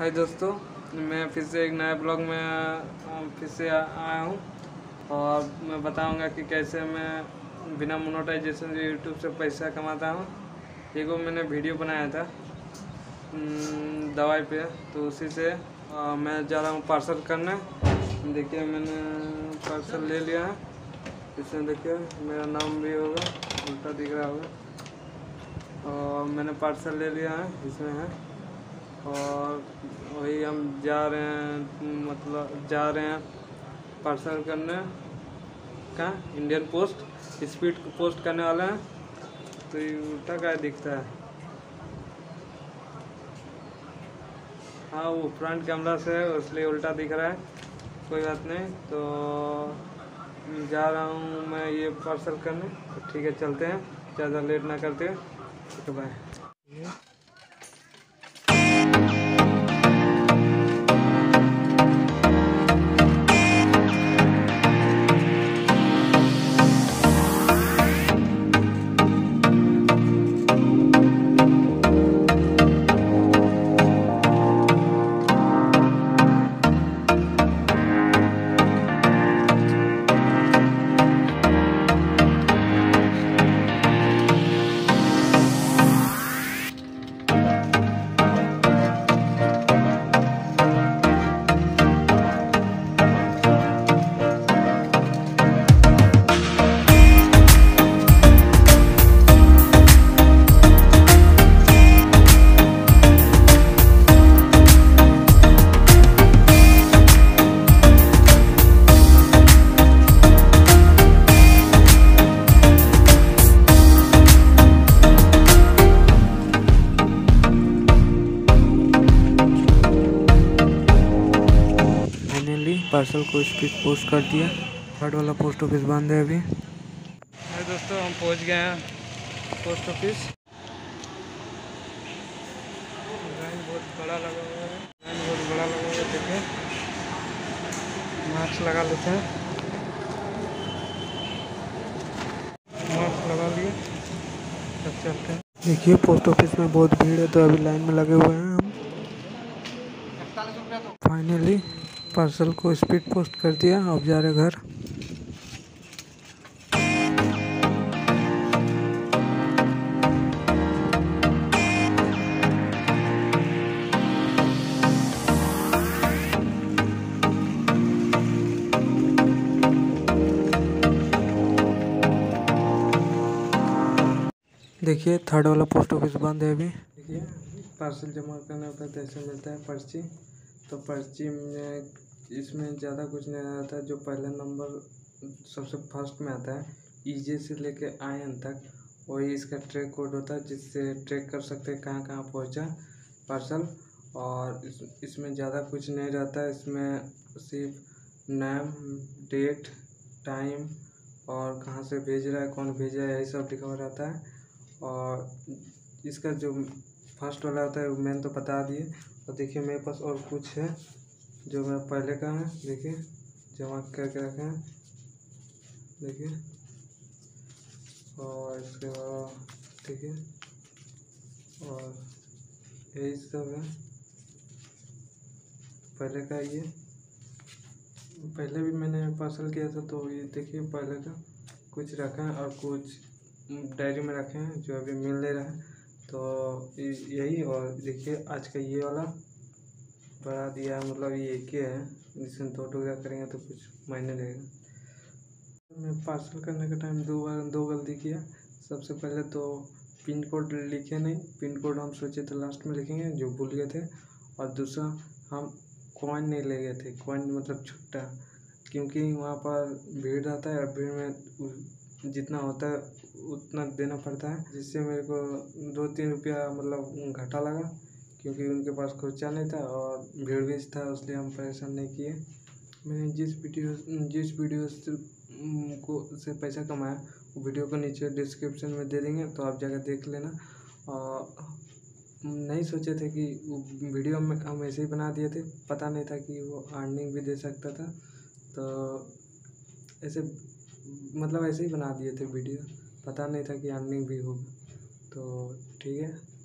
हाय दोस्तों। मैं फिर से एक नए ब्लॉग में फिर से आया हूँ। और मैं बताऊँगा कि कैसे मैं बिना मोनोटाइजेशन से यूट्यूब से पैसा कमाता हूँ। एगो मैंने वीडियो बनाया था दवाई पे। तो उसी से अ, मैं जा रहा हूँ पार्सल करने। देखिए मैंने पार्सल ले लिया है। इसमें देखिए मेरा नाम भी होगा उल्टा दिख रहा होगा। और मैंने पार्सल ले लिया है इसमें है। और वही हम जा रहे हैं मतलब जा रहे हैं पार्सल करने। का इंडियन पोस्ट स्पीड पोस्ट करने वाले हैं। तो ये उल्टा क्या दिखता है। हाँ वो फ्रंट कैमरा से इसलिए उल्टा दिख रहा है। कोई बात नहीं तो जा रहा हूँ मैं ये पार्सल करने। तो ठीक है, चलते हैं। ज़्यादा लेट ना करते। है बाय पार्सल को स्पीड पोस्ट कर दिया। थर्ड वाला पोस्ट ऑफ़िस बंद है अभी। अरे दोस्तों हम पहुँच गए हैं पोस्ट ऑफ़िस लाइन बहुत बड़ा लगा हुआ है। लाइन बहुत बड़ा लगा हुआ है देखिए। मास्क लगा लेते हैं। मास्क लगा लिए। तब चलते हैं। देखिए पोस्ट ऑफ़िस में बहुत भीड़ है तो अभी लाइन में लगे हुए हैं हम। फाइनली पार्सल को स्पीड पोस्ट कर दिया, अब जा रहे घर। देखिए थर्ड वाला पोस्ट ऑफ़िस बंद है अभी। पार्सल जमा करने पर पैसा मिलता है पर्ची। तो पर्ची में इसमें ज़्यादा कुछ नहीं आता जो पहला नंबर सबसे फ़र्स्ट में आता है। ईजे से लेके आई एन तक वही इसका ट्रैक कोड होता है जिससे ट्रैक कर सकते हैं कहाँ कहाँ पहुँचा पार्सल और इस, इसमें ज़्यादा कुछ नहीं रहता है इसमें सिर्फ़ नाम डेट टाइम और कहाँ से भेज रहा है कौन भेजा है यही सब लिखा हुआ रहता है। और इसका जो फ़र्स्ट वाला होता है मैंने तो बता दिए। और देखिए मेरे पास और कुछ है, जो मैं पहले का है, देखिए, जमा करके रखे हैं, देखिए, और इसके बाद देखिए, और यही सब है। पहले का ये, पहले भी मैंने पार्सल किया था तो ये देखिए पहले का कुछ रखा है और कुछ डायरी में रखे हैं, जो अभी मिल नहीं रहा है तो यही और देखिए आज का ये वाला बढ़ा दिया मतलब ये एक ही है। जिसमें दो टुकड़ा करेंगे तो कुछ मायने रहेगा। मैं पार्सल करने का टाइम दो बार, दो गलती किया। सबसे पहले तो पिन कोड लिखे नहीं। पिन कोड हम सोचे थे लास्ट में लिखेंगे, जो भूल गए थे। और दूसरा, हम कॉइन नहीं ले गए थे। कॉइन मतलब छुट्टा, क्योंकि वहाँ पर भीड़ रहता है और भीड़ में जितना होता है, उतना देना पड़ता है। जिससे मेरे को दो तीन रुपया मतलब घाटा लगा, क्योंकि उनके पास खर्चा नहीं था और भीड़ भी था, इसलिए हम परेशान नहीं किए। मैंने जिस वीडियो जिस वीडियो से को, से पैसा कमाया, वो वीडियो को नीचे डिस्क्रिप्शन में दे देंगे तो आप जाकर देख लेना। और नहीं सोचे थे कि वो वीडियो हम ऐसे ही बना दिए थे। पता नहीं था कि वो अर्निंग भी दे सकता था। तो ऐसे मतलब ऐसे ही बना दिए थे वीडियो। पता नहीं था कि अर्निंग भी होगा। तो ठीक है।